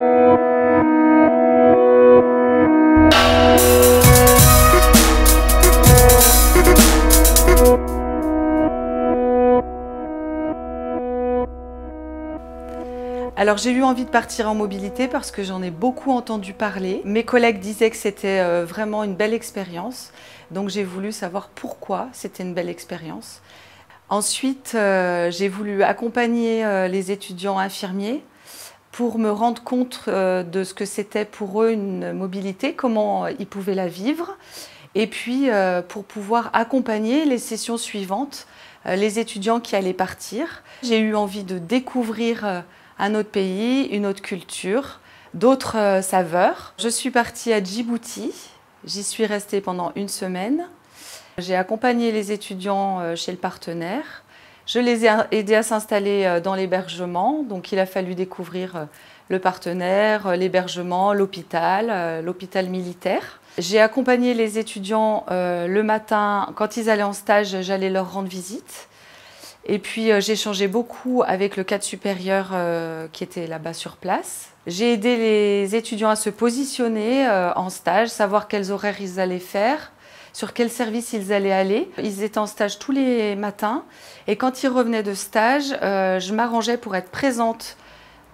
Alors j'ai eu envie de partir en mobilité parce que j'en ai beaucoup entendu parler. Mes collègues disaient que c'était euh, vraiment une belle expérience, donc j'ai voulu savoir pourquoi c'était une belle expérience. Ensuite, euh, j'ai voulu accompagner euh, les étudiants infirmiers pour me rendre compte de ce que c'était pour eux une mobilité, comment ils pouvaient la vivre, et puis pour pouvoir accompagner les sessions suivantes, les étudiants qui allaient partir. J'ai eu envie de découvrir un autre pays, une autre culture, d'autres euh, saveurs. Je suis partie à Djibouti, j'y suis restée pendant une semaine. J'ai accompagné les étudiants euh, chez le partenaire. Je les ai aidés à s'installer euh, dans l'hébergement, donc il a fallu découvrir le partenaire, l'hébergement, l'hôpital, l'hôpital militaire. J'ai accompagné les étudiants le matin, quand ils allaient en stage, j'allais leur rendre visite. Et puis euh, j'ai échangé beaucoup avec le cadre supérieur euh, qui était là-bas sur place. J'ai aidé les étudiants à se positionner euh, en stage, savoir quels horaires ils allaient faire, sur quel service ils allaient aller. Ils étaient en stage tous les matins et quand ils revenaient de stage, je m'arrangeais pour être présente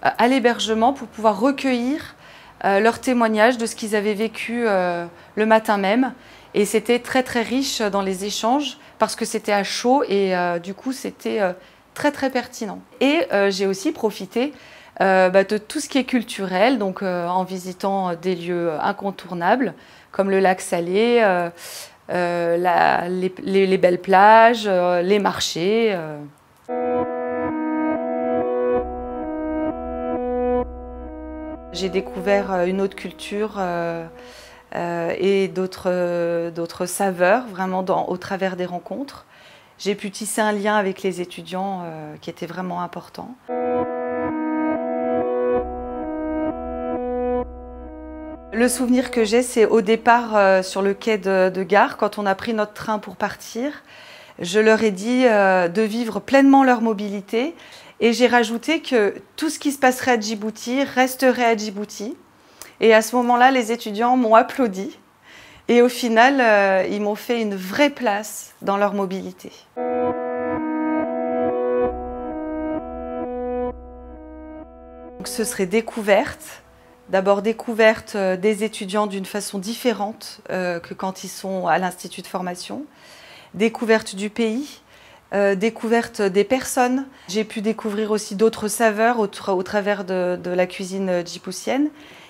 à l'hébergement pour pouvoir recueillir leurs témoignages de ce qu'ils avaient vécu le matin même. Et c'était très très riche dans les échanges parce que c'était à chaud et euh, du coup c'était euh, très très pertinent. Et euh, j'ai aussi profité bah, de tout ce qui est culturel, donc en visitant des lieux incontournables comme le lac Salé, les, belles plages, les marchés. J'ai découvert une autre culture euh, et d'autres saveurs, vraiment au travers des rencontres. J'ai pu tisser un lien avec les étudiants euh, qui était vraiment important. Le souvenir que j'ai, c'est au départ euh, sur le quai de, gare, quand on a pris notre train pour partir. Je leur ai dit de vivre pleinement leur mobilité et j'ai rajouté que tout ce qui se passerait à Djibouti resterait à Djibouti. Et à ce moment-là, les étudiants m'ont applaudi. Et au final, euh, ils m'ont fait une vraie place dans leur mobilité. Ce serait découverte. D'abord découverte euh, des étudiants d'une façon différente euh, que quand ils sont à l'institut de formation. Découverte du pays, découverte des personnes. J'ai pu découvrir aussi d'autres saveurs au, travers de, la cuisine djiboutienne.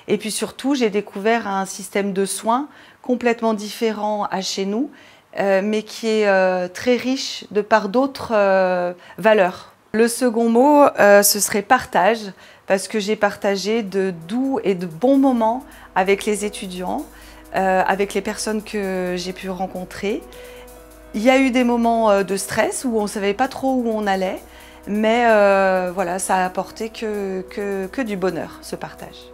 Et puis surtout, j'ai découvert un système de soins complètement différent à chez nous, euh, mais qui est euh, très riche de par d'autres euh, valeurs. Le second mot, ce serait partage, parce que j'ai partagé de doux et de bons moments avec les étudiants, avec les personnes que j'ai pu rencontrer. Il y a eu des moments de stress où on ne savait pas trop où on allait, mais voilà, ça a apporté que, que, que du bonheur, ce partage.